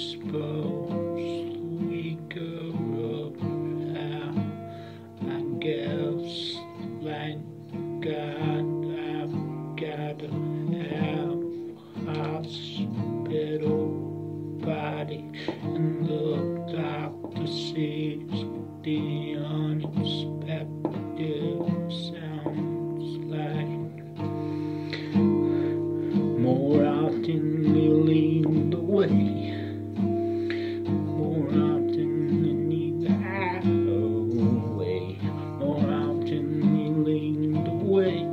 Suppose we go up now and guess thank God I've got a have hospital body and the doctor sees the unexpected sounds like more often we lean the way. 喂